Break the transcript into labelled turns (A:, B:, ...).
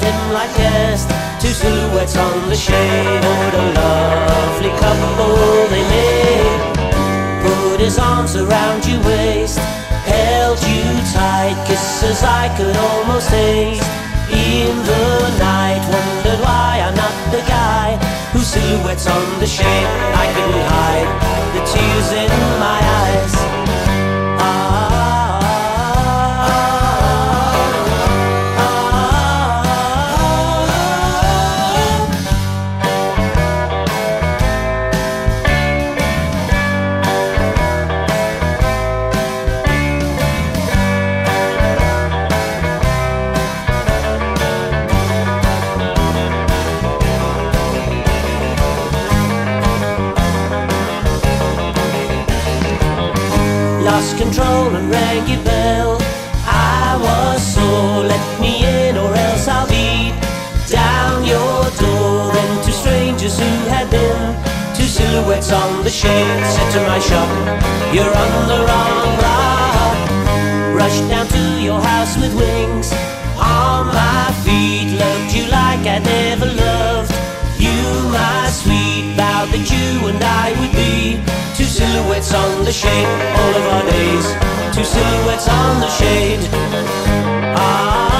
A: him like guest. Two silhouettes on the shade. What a lovely couple they made. Put his arms around your waist. Held you tight, kisses I could almost taste. In the night, wondered why I'm not the guy whose silhouettes on the shade. I couldn't hide lost control and rang your bell. I was sore, let me in or else I'll beat down your door. Then two strangers who had been two silhouettes on the shade said to my shock, You're on the wrong block. Rushed down to your house with wings on my feet, loved you like I never loved you, my sweet. Vowed that you and I would be two silhouettes on the shade Two silhouettes on the shade. Ah.